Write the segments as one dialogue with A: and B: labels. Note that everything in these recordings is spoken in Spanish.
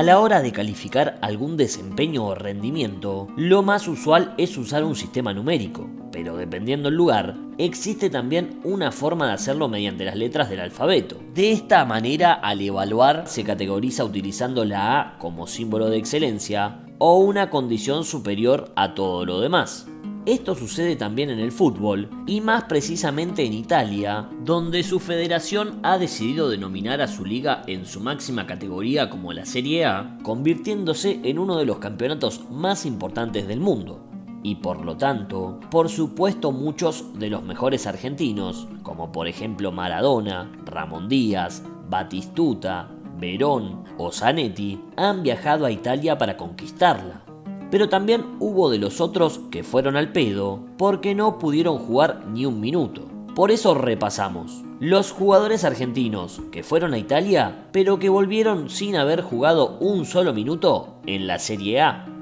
A: A la hora de calificar algún desempeño o rendimiento, lo más usual es usar un sistema numérico, pero dependiendo el lugar, existe también una forma de hacerlo mediante las letras del alfabeto. De esta manera, al evaluar, se categoriza utilizando la A como símbolo de excelencia o una condición superior a todo lo demás. Esto sucede también en el fútbol y más precisamente en Italia, donde su federación ha decidido denominar a su liga en su máxima categoría como la Serie A, convirtiéndose en uno de los campeonatos más importantes del mundo. Y por lo tanto, por supuesto muchos de los mejores argentinos, como por ejemplo Maradona, Ramón Díaz, Batistuta, Verón o Zanetti, han viajado a Italia para conquistarla pero también hubo de los otros que fueron al pedo porque no pudieron jugar ni un minuto. Por eso repasamos. Los jugadores argentinos que fueron a Italia, pero que volvieron sin haber jugado un solo minuto en la Serie A.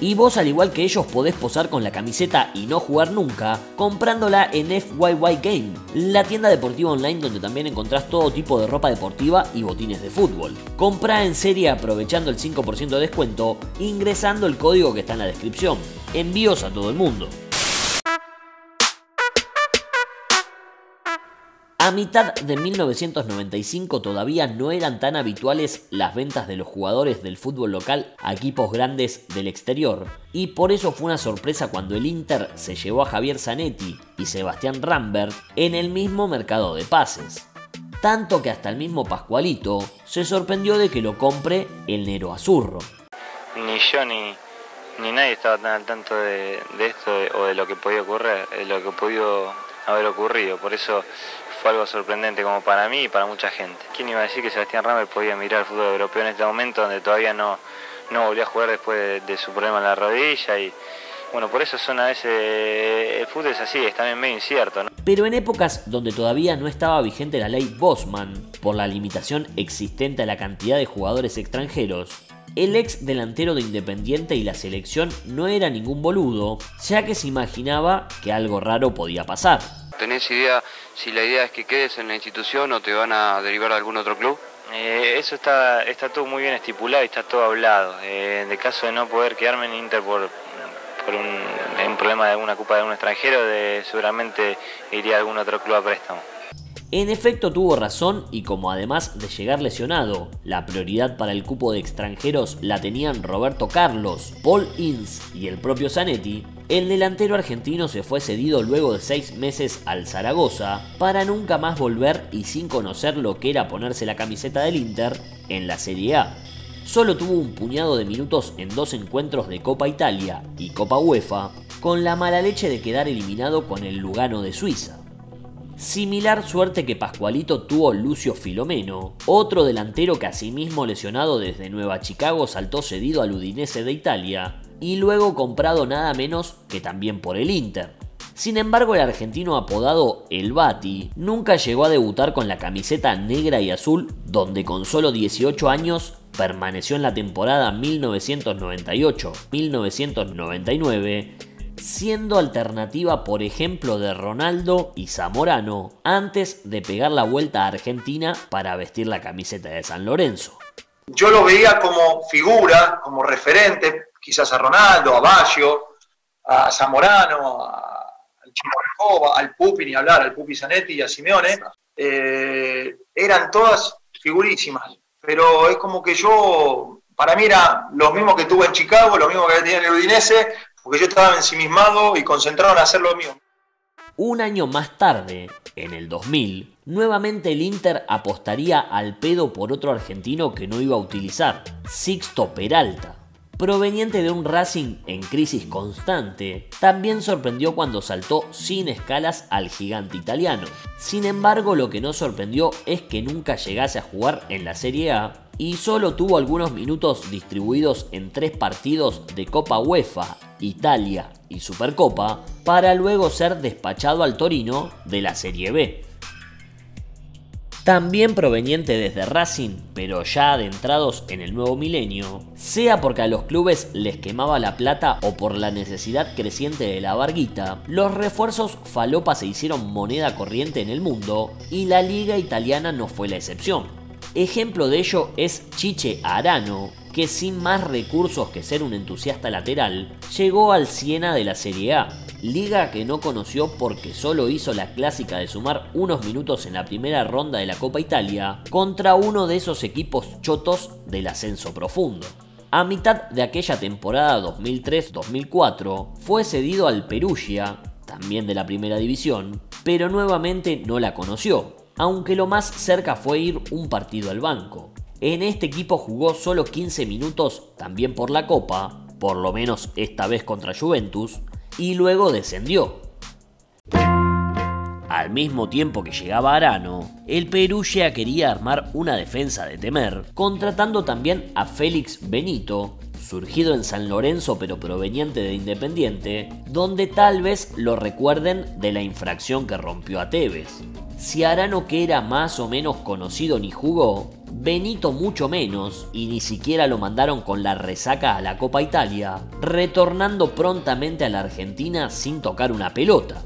A: Y vos al igual que ellos podés posar con la camiseta y no jugar nunca, comprándola en FYY Game, la tienda deportiva online donde también encontrás todo tipo de ropa deportiva y botines de fútbol. Comprá en serie aprovechando el 5% de descuento, ingresando el código que está en la descripción. Envíos a todo el mundo. A mitad de 1995 todavía no eran tan habituales las ventas de los jugadores del fútbol local a equipos grandes del exterior, y por eso fue una sorpresa cuando el Inter se llevó a Javier Zanetti y Sebastián Rambert en el mismo mercado de pases. Tanto que hasta el mismo Pascualito se sorprendió de que lo compre el Nero Azurro.
B: Ni yo ni, ni nadie estaba tan al tanto de, esto o de lo que podía ocurrir, de lo que podía haber ocurrido. Por eso fue algo sorprendente como para mí y para mucha gente. ¿Quién iba a decir que Sebastián Rambert podía mirar el fútbol europeo en este momento donde todavía no, no volvió a jugar después de, su problema en la rodilla y bueno, por eso son a veces el fútbol es así, es también medio incierto.
A: Pero en épocas donde todavía no estaba vigente la ley Bosman por la limitación existente a la cantidad de jugadores extranjeros, el ex delantero de Independiente y la selección no era ningún boludo, ya que se imaginaba que algo raro podía pasar.
C: ¿Tenés idea si la idea es que quedes en la institución o te van a derivar a algún otro club?
B: Eh, eso está, está todo muy bien estipulado y está todo hablado. Eh, en el caso de no poder quedarme en Inter por, por un, problema de alguna culpa de un extranjero, de, seguramente iría a algún otro club a préstamo.
A: En efecto tuvo razón y como además de llegar lesionado, la prioridad para el cupo de extranjeros la tenían Roberto Carlos, Paul Ince y el propio Zanetti, el delantero argentino se fue cedido luego de seis meses al Zaragoza para nunca más volver y sin conocer lo que era ponerse la camiseta del Inter en la Serie A. Solo tuvo un puñado de minutos en dos encuentros de Copa Italia y Copa UEFA, con la mala leche de quedar eliminado con el Lugano de Suiza. Similar suerte que Pascualito tuvo Lucio Filomeno, otro delantero que asimismo lesionado desde Nueva Chicago saltó cedido al Udinese de Italia y luego comprado nada menos que también por el Inter. Sin embargo, el argentino apodado El Bati nunca llegó a debutar con la camiseta negra y azul, donde con solo 18 años permaneció en la temporada 1998-1999 siendo alternativa por ejemplo de Ronaldo y Zamorano antes de pegar la vuelta a Argentina para vestir la camiseta de San Lorenzo.
D: Yo lo veía como figura, como referente, quizás a Ronaldo, a Baggio, a Zamorano, al Chico al Pupi, ni hablar, al Pupi Zanetti y a Simeone. Eh, eran todas figurísimas, pero es como que yo, para mí era lo mismo que tuve en Chicago, lo mismo que tenía en el Udinese, porque yo estaba ensimismado y concentrado en hacer lo mío.
A: Un año más tarde, en el 2000, nuevamente el Inter apostaría al pedo por otro argentino que no iba a utilizar, Sixto Peralta. Proveniente de un Racing en crisis constante, también sorprendió cuando saltó sin escalas al gigante italiano. Sin embargo, lo que no sorprendió es que nunca llegase a jugar en la Serie A y solo tuvo algunos minutos distribuidos en tres partidos de Copa UEFA, Italia y Supercopa, para luego ser despachado al Torino de la Serie B. También proveniente desde Racing, pero ya adentrados en el nuevo milenio, sea porque a los clubes les quemaba la plata o por la necesidad creciente de la barguita, los refuerzos falopa se hicieron moneda corriente en el mundo y la liga italiana no fue la excepción. Ejemplo de ello es Chiche Arano, que sin más recursos que ser un entusiasta lateral, llegó al Siena de la Serie A, liga que no conoció porque solo hizo la clásica de sumar unos minutos en la primera ronda de la Copa Italia contra uno de esos equipos chotos del ascenso profundo. A mitad de aquella temporada 2003-2004 fue cedido al Perugia, también de la primera división, pero nuevamente no la conoció, aunque lo más cerca fue ir un partido al banco. En este equipo jugó solo 15 minutos, también por la Copa, por lo menos esta vez contra Juventus, y luego descendió. Al mismo tiempo que llegaba Arano, el Perugia quería armar una defensa de temer, contratando también a Félix Benito, surgido en San Lorenzo pero proveniente de Independiente, donde tal vez lo recuerden de la infracción que rompió a Tevez. Si Arano que era más o menos conocido ni jugó, Benito mucho menos, y ni siquiera lo mandaron con la resaca a la Copa Italia, retornando prontamente a la Argentina sin tocar una pelota.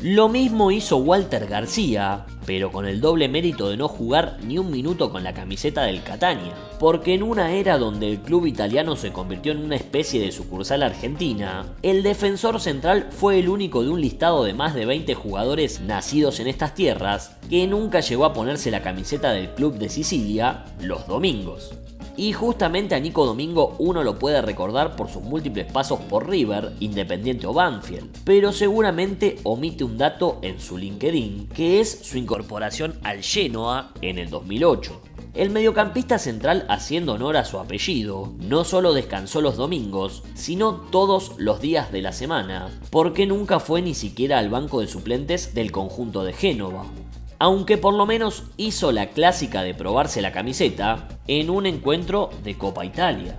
A: Lo mismo hizo Walter García, pero con el doble mérito de no jugar ni un minuto con la camiseta del Catania, porque en una era donde el club italiano se convirtió en una especie de sucursal argentina, el defensor central fue el único de un listado de más de 20 jugadores nacidos en estas tierras que nunca llegó a ponerse la camiseta del club de Sicilia los domingos. Y justamente a Nico Domingo uno lo puede recordar por sus múltiples pasos por River, Independiente o Banfield, pero seguramente omite un dato en su LinkedIn, que es su incorporación al Genoa en el 2008. El mediocampista central, haciendo honor a su apellido, no solo descansó los domingos, sino todos los días de la semana, porque nunca fue ni siquiera al banco de suplentes del conjunto de Génova aunque por lo menos hizo la clásica de probarse la camiseta en un encuentro de Copa Italia.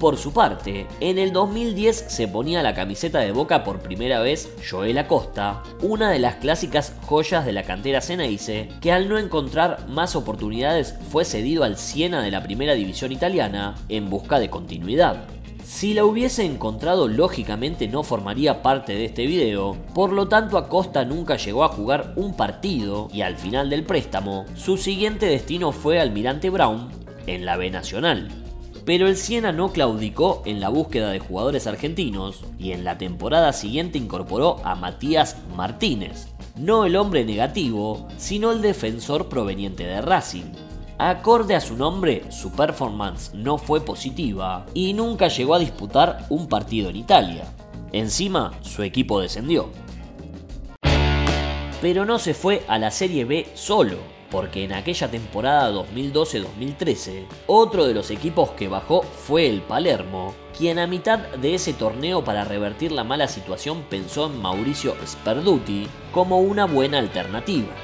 A: Por su parte, en el 2010 se ponía la camiseta de Boca por primera vez Joel Acosta, una de las clásicas joyas de la cantera Ceneice, que al no encontrar más oportunidades fue cedido al Siena de la primera división italiana en busca de continuidad. Si la hubiese encontrado lógicamente no formaría parte de este video, por lo tanto Acosta nunca llegó a jugar un partido y al final del préstamo, su siguiente destino fue Almirante Brown en la B Nacional. Pero el Siena no claudicó en la búsqueda de jugadores argentinos y en la temporada siguiente incorporó a Matías Martínez, no el hombre negativo, sino el defensor proveniente de Racing. Acorde a su nombre, su performance no fue positiva y nunca llegó a disputar un partido en Italia. Encima, su equipo descendió. Pero no se fue a la Serie B solo, porque en aquella temporada 2012-2013, otro de los equipos que bajó fue el Palermo, quien a mitad de ese torneo para revertir la mala situación pensó en Mauricio Sperduti como una buena alternativa.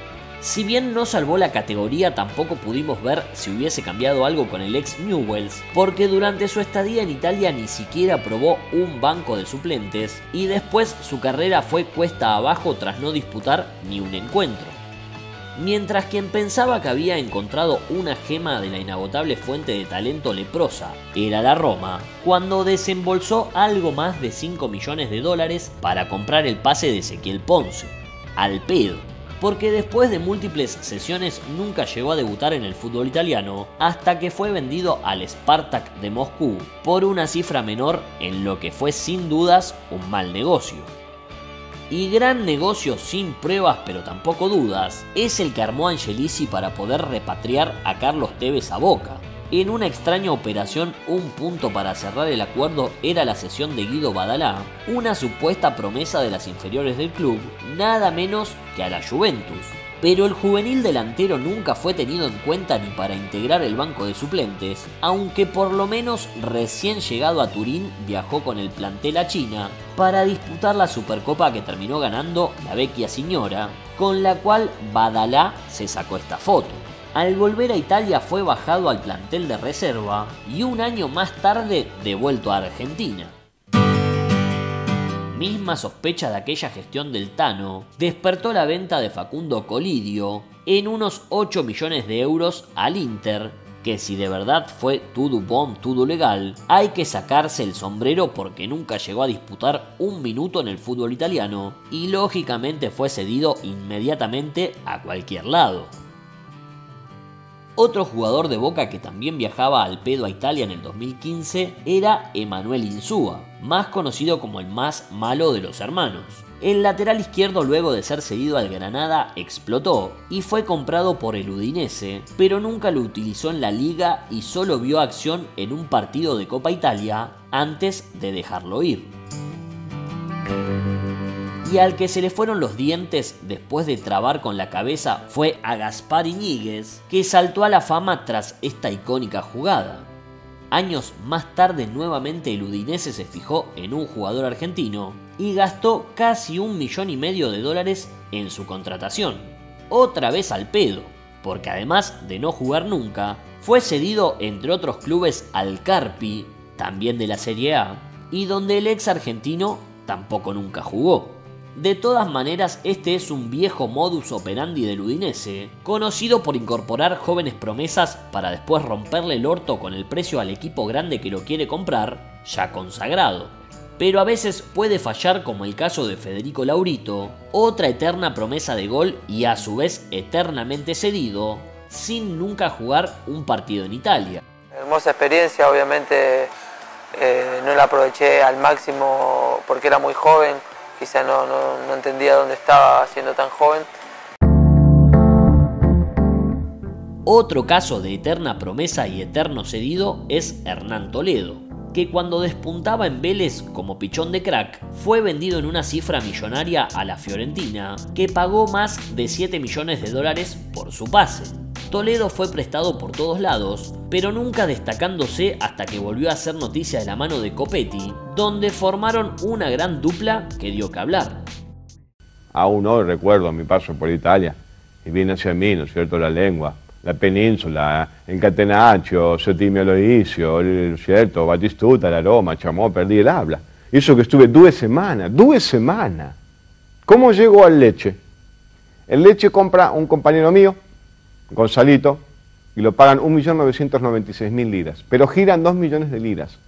A: Si bien no salvó la categoría, tampoco pudimos ver si hubiese cambiado algo con el ex Newells, porque durante su estadía en Italia ni siquiera probó un banco de suplentes y después su carrera fue cuesta abajo tras no disputar ni un encuentro. Mientras quien pensaba que había encontrado una gema de la inagotable fuente de talento leprosa era la Roma, cuando desembolsó algo más de 5 millones de dólares para comprar el pase de Ezequiel Ponce. Al pedo porque después de múltiples sesiones nunca llegó a debutar en el fútbol italiano hasta que fue vendido al Spartak de Moscú por una cifra menor en lo que fue sin dudas un mal negocio. Y gran negocio sin pruebas pero tampoco dudas es el que armó Angelici para poder repatriar a Carlos Tevez a Boca, en una extraña operación, un punto para cerrar el acuerdo era la sesión de Guido Badalá, una supuesta promesa de las inferiores del club, nada menos que a la Juventus. Pero el juvenil delantero nunca fue tenido en cuenta ni para integrar el banco de suplentes, aunque por lo menos recién llegado a Turín viajó con el plantel a China para disputar la Supercopa que terminó ganando la Vecchia Signora, con la cual Badalá se sacó esta foto. Al volver a Italia fue bajado al plantel de reserva y un año más tarde devuelto a Argentina. Misma sospecha de aquella gestión del Tano despertó la venta de Facundo Colidio en unos 8 millones de euros al Inter, que si de verdad fue todo bon, todo legal, hay que sacarse el sombrero porque nunca llegó a disputar un minuto en el fútbol italiano y lógicamente fue cedido inmediatamente a cualquier lado. Otro jugador de Boca que también viajaba al pedo a Italia en el 2015 era Emanuel Insúa, más conocido como el más malo de los hermanos. El lateral izquierdo luego de ser cedido al Granada explotó y fue comprado por el Udinese, pero nunca lo utilizó en la liga y solo vio acción en un partido de Copa Italia antes de dejarlo ir y al que se le fueron los dientes después de trabar con la cabeza fue a Gaspar Iñiguez, que saltó a la fama tras esta icónica jugada. Años más tarde nuevamente el Udinese se fijó en un jugador argentino y gastó casi un millón y medio de dólares en su contratación. Otra vez al pedo, porque además de no jugar nunca, fue cedido entre otros clubes al Carpi, también de la Serie A, y donde el ex argentino tampoco nunca jugó. De todas maneras, este es un viejo modus operandi del Udinese, conocido por incorporar jóvenes promesas para después romperle el orto con el precio al equipo grande que lo quiere comprar, ya consagrado. Pero a veces puede fallar como el caso de Federico Laurito, otra eterna promesa de gol y a su vez eternamente cedido, sin nunca jugar un partido en Italia.
E: Hermosa experiencia, obviamente eh, no la aproveché al máximo porque era muy joven quizá no, entendía dónde estaba siendo tan joven.
A: Otro caso de eterna promesa y eterno cedido es Hernán Toledo, que cuando despuntaba en Vélez como pichón de crack, fue vendido en una cifra millonaria a la Fiorentina, que pagó más de 7 millones de dólares por su pase. Toledo fue prestado por todos lados, pero nunca destacándose hasta que volvió a hacer noticia de la mano de Copetti, donde formaron una gran dupla que dio que hablar.
F: Aún hoy recuerdo mi paso por Italia y viene hacia mí, ¿no es cierto?, la lengua, la península, el Catenaccio, Settimio Loicio, cierto, Batistuta, la Roma, chamó, perdí el habla. Eso que estuve dos semanas, dos semanas. ¿Cómo llegó al leche? El leche compra un compañero mío, Gonzalito, y lo pagan 1.996.000 liras, pero giran 2 millones de liras.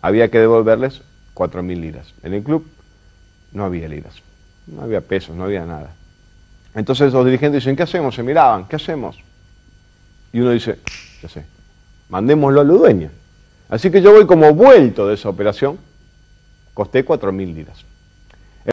F: Había que devolverles 4.000 liras. En el club no había liras, no había pesos, no había nada. Entonces los dirigentes dicen, ¿qué hacemos? Se miraban, ¿qué hacemos? Y uno dice, ya sé, mandémoslo a la dueña. Así que yo voy como vuelto de esa operación, costé 4.000 liras.